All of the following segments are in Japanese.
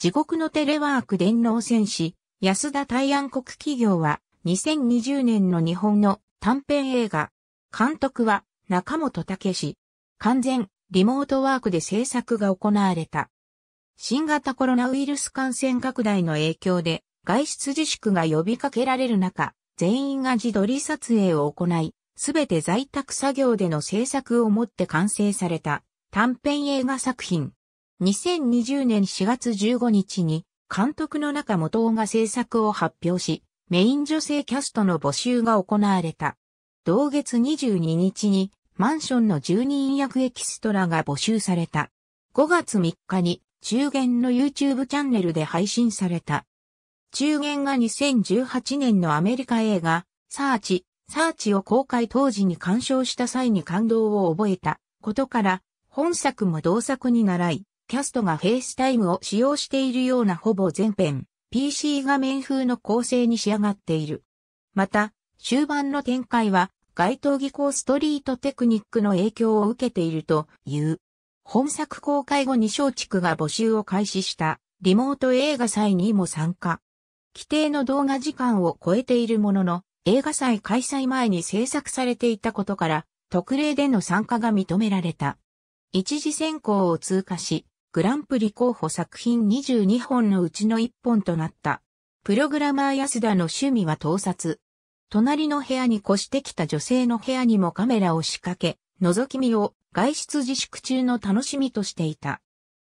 地獄のテレワーク電脳戦士、安田大安国企業は2020年の日本の短編映画。監督は中本武史。完全リモートワークで制作が行われた。新型コロナウイルス感染拡大の影響で外出自粛が呼びかけられる中、全員が自撮り撮影を行い、すべて在宅作業での制作をもって完成された短編映画作品。2020年4月15日に監督の中元尾が制作を発表し、メイン女性キャストの募集が行われた。同月22日にマンションの住人役エキストラが募集された。5月3日に中元の YouTube チャンネルで配信された。中元が2018年のアメリカ映画、サーチ、サーチを公開当時に鑑賞した際に感動を覚えたことから、本作も同作に習い、キャストがフェイスタイムを使用しているようなほぼ全編、PC 画面風の構成に仕上がっている。また、終盤の展開は、街頭技巧ストリートテクニックの影響を受けているという。本作公開後に松竹が募集を開始したリモート映画祭にも参加。規定の動画時間を超えているものの、映画祭開催前に制作されていたことから、特例での参加が認められた。一次選考を通過し、グランプリ候補作品22本のうちの1本となった。プログラマー安田の趣味は盗撮。隣の部屋に越してきた女性の部屋にもカメラを仕掛け、覗き見を外出自粛中の楽しみとしていた。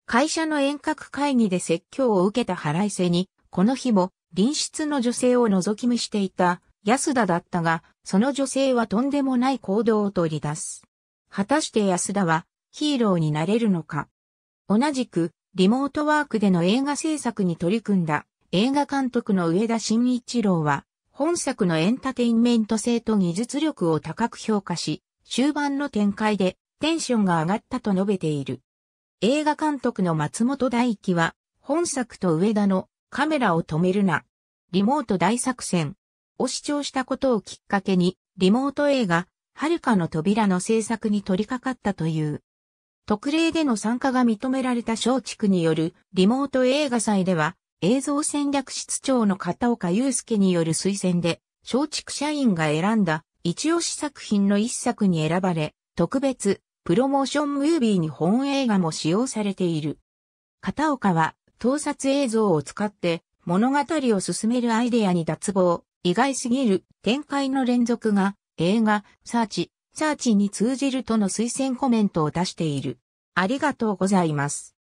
会社の遠隔会議で説教を受けた腹いせに、この日も隣室の女性を覗き見していた安田だったが、その女性はとんでもない行動を取り出す。果たして安田はヒーローになれるのか？同じく、リモートワークでの映画制作に取り組んだ映画監督の上田慎一郎は、本作のエンタテインメント性と技術力を高く評価し、終盤の展開でテンションが上がったと述べている。映画監督の松本大輝は、本作と上田のカメラを止めるな、リモート大作戦を視聴したことをきっかけに、リモート映画、遥かの扉の制作に取り掛かったという。特例での参加が認められた松竹によるリモート映画祭では、映像戦略室長の片岡祐介による推薦で、松竹社員が選んだ一押し作品の一作に選ばれ、特別プロモーションムービーに本映画も使用されている。片岡は盗撮映像を使って物語を進めるアイデアに脱帽、意外すぎる。展開の連続が映画サーチ。サーチに通じるとの推薦コメントを出している。ありがとうございます。